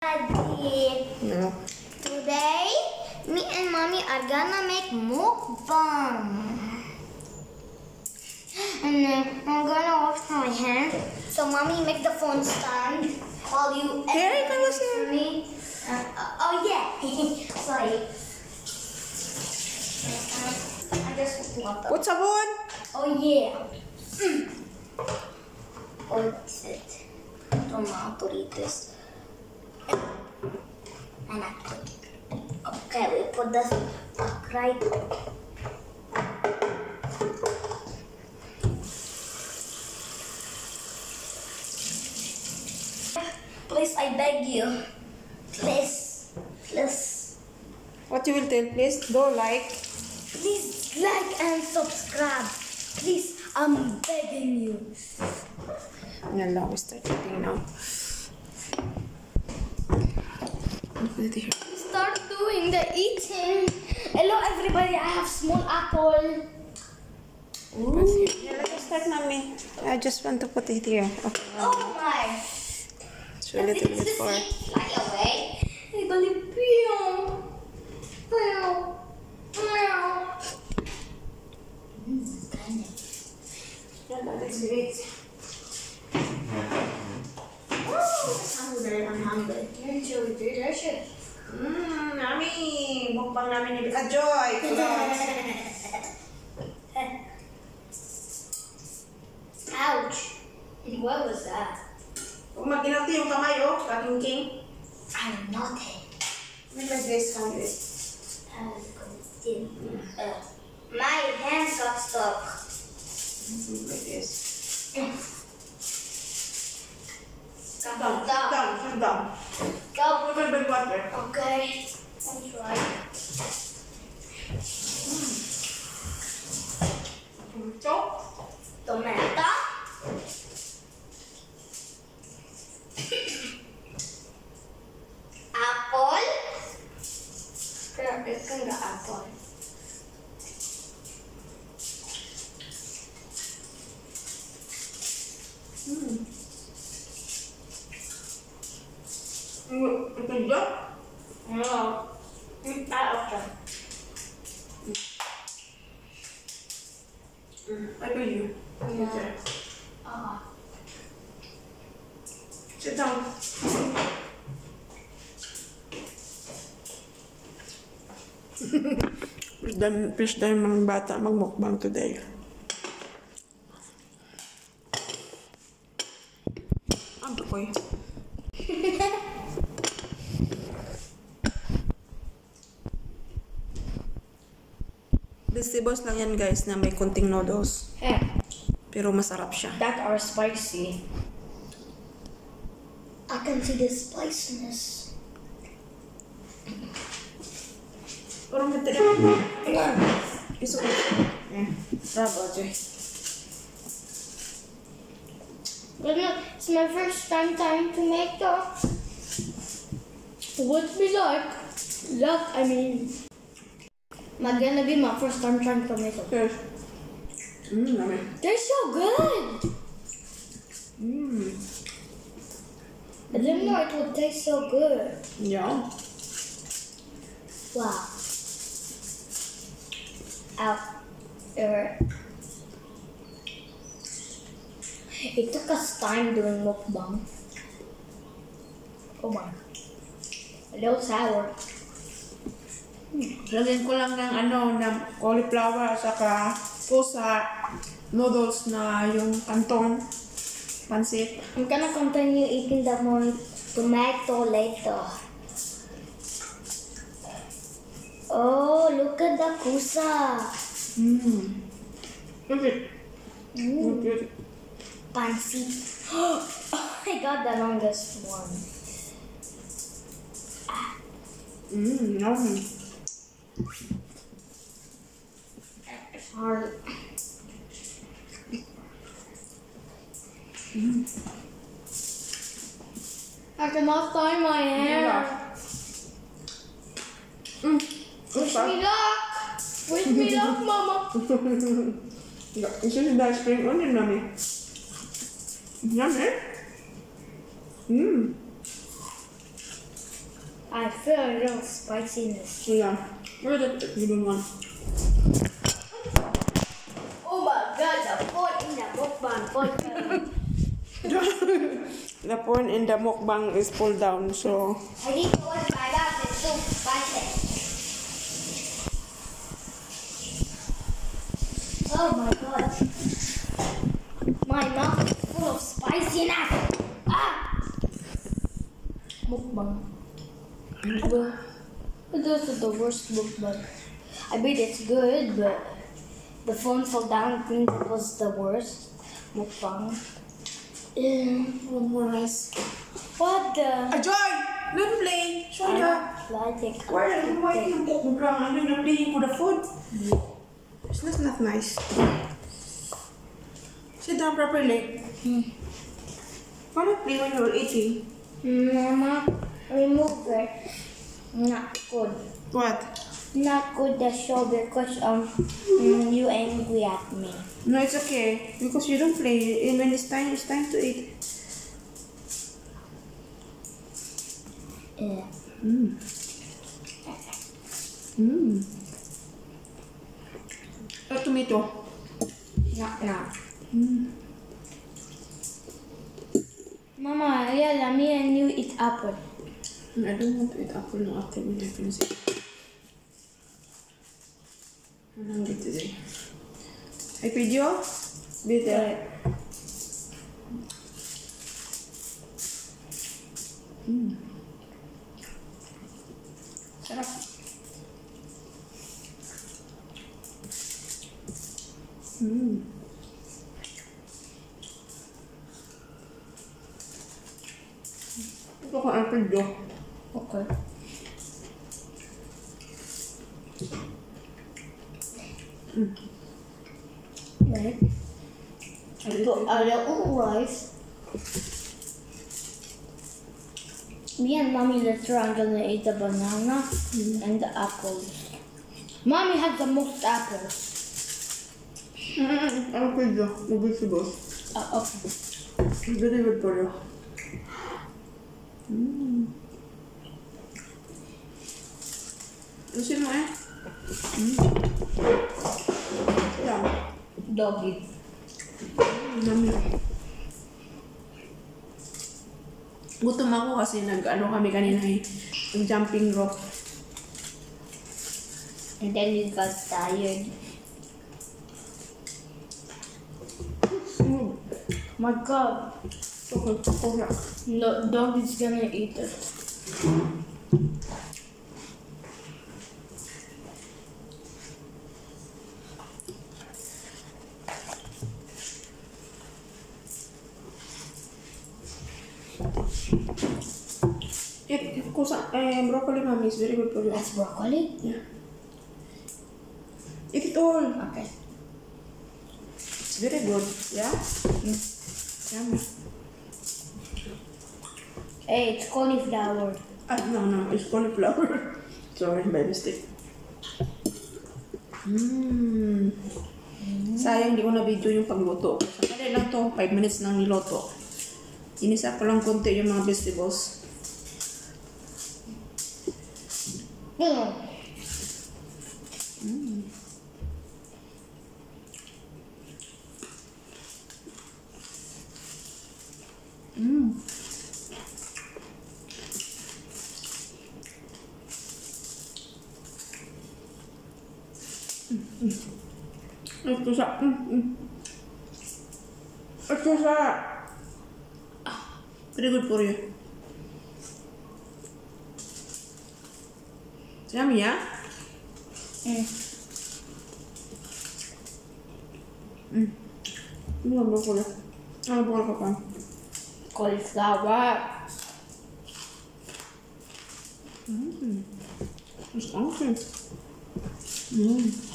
No. today me and mommy are gonna make mukbang. And then I'm gonna wash my hands. So mommy make the phone stand while you Here, I was for me. Uh, uh, oh yeah, sorry. Uh, I just want the Put sabon! Oh yeah. Mm. What is it? Tomato Doritos. And I put it. Okay, we put this right. Please, I beg you. Please, please, What you will tell, please? Do like. please like and subscribe. Please, I'm begging you. Lang, we start eating now. Here. Start doing the eating. Hello, everybody. I have small apple. Here. Yeah, let us start, mommy. I just want to put it here. Okay. Oh my! It's a little bit the far. fly away. Hey, dali, pew. Pew. Pew. Yeah, let's eat. Hungry, I'm hungry. You're really delicious. Mmm, nami! Mukbang namin ni Bika ah, Joy! Ouch. What was that? Oh, Huwag mag-inati yung kamay, oh. Aking king. I'm not nothing. Make like this, how you I was going to uh, My hands got stuck. Like this. Sit Got down, stuck. down, water. Okay. I'll First time, first time ng bata magmukbang today. Ang tukoy. Vegetables lang yan guys na may konting noodles. Hey, Pero masarap siya. that are spicy. I can see the spiciness. Parang hindi It's okay. Eh, bravo, Joy. But look, it's my first time trying to make the. What's be like? Luck, I mean. My gonna be my first time trying to make them. Yes. Mmm, nami. They're so good. Mmm. I didn't know it would taste so good. Yeah. Wow. Ow. Er. It took us time doing mukbang. Oh my. A little sour. Lagyan ko lang ng ano, ng cauliflower, saka pusa, noodles na yung kantong, pansit. I'm gonna continue eating the more tomato later. Look at the kusa. Mmm. Look it. Mm. Look Oh, I got the longest one. Mmm, yummy. It's hard. I cannot find my hair. Wish me luck. Wish me up, Mama. This is the spring onion, mommy. Yummy. Mmm. I feel a little spiciness. Yeah, where's the given one? Oh my god, the food in the mukbang the point in the mukbang is pulled down, so I think it was by that, it's so spicy. Oh my god. My mouth is full of spiciness. Ah! Mukbang. This is the worst mukbang. I mean, it's good, but the phone fell down. It means it was the worst mukbang. Yeah. one more rice. What the? Ah, Joy! Don't play! Show ya! Plastic. Why are you for mukbang? Ano yung playing for the food? It's not, not nice. Sit down properly. Why not play when you're eating? Mama, remove it. Not good. What? Not good the show because um mm, you angry at me. No, it's okay. Because you don't play. And when it's time, it's time to eat. Yeah. Mm. Mm. Tomato. Not now. Mm. Mama, yeah, me and you eat apple. I don't want to eat apple no after finish it. I'm hungry today. Ay, video? Bitter. Mm. Sarap. Mm. Ito ko ang video. Okay. Right. Put a little rice. Me and mommy later on gonna eat the banana and the apples. Mommy has the most apples. Mm, ang video. Ang vegetables. Uh, okay. Very good for you. Mm. Usin mo eh. Mm. Yan. Doggy. Mm, Yummy. Gutom ako kasi nag-ano kami kanina eh. Nag-jumping rope. And then you got tired. Mm. My God. Okay, okay. No, dog is gonna eat it. It, kusa, eh, broccoli mami is very good for you. That's broccoli? Yeah. Eat it all. Okay. It's very good. Yeah? Yummy. Hey, it's cauliflower. Ah, no, no, it's cauliflower. Sorry, by mistake. Mmm. Sayang, di ko na video yung pagluto. Sa kanya lang to, 5 minutes nang niloto. Inisa ko lang konti yung mga vegetables. Mm. Ito sa... Mm, mm. Ito sa... Very good for you. Yummy, yeah? Mm. Mm. Ini nggak boleh. Ah, bukan kapan? Cauliflower. Hmm. Terus angin. Hmm.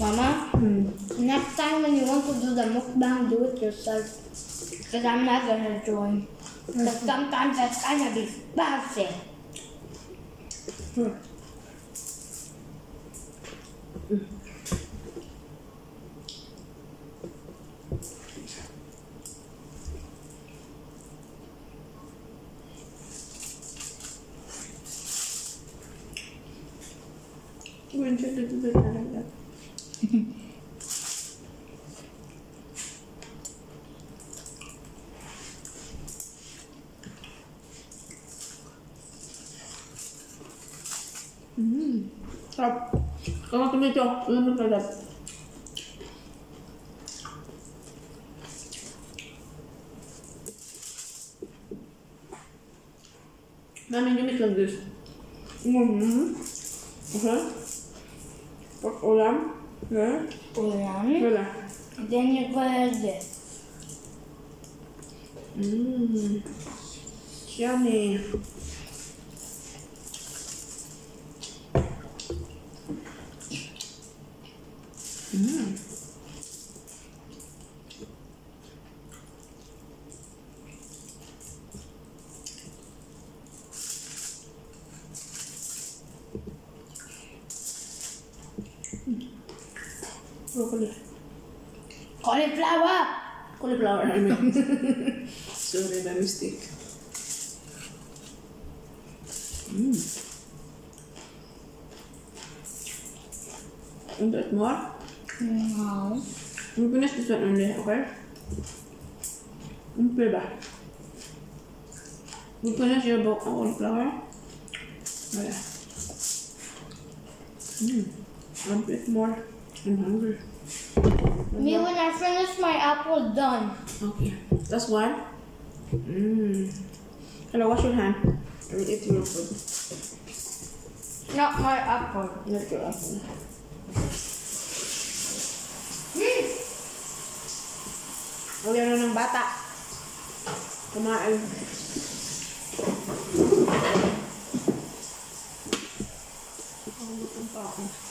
Mama, hmm. next time when you want to do the mukbang, do it yourself. Because I'm not going to join. Because mm -hmm. sometimes that's kind of be bouncing. Mm. Sarap. Kalau tomato, yun yung like Mami, you make like this. Mm-hmm. Okay. Pork ulam. Yeah. Ulam. Wala. Then you go like Broccoli. Cauliflower. Cauliflower, I mean. Sorry, my mistake. Mm. Want that more? No. We finish this one only, okay? Mm, ba? We finish your bowl of cauliflower. Wala. Mm. A bit more. I'm hungry. Me, when I finish my apple, done. Okay, that's one. Mmm. Hello, wash your hand. I will eat your food. Not my apple. Not your apple. Hmm. Uli na ng bata. Kumain. Ang lutong pa ako.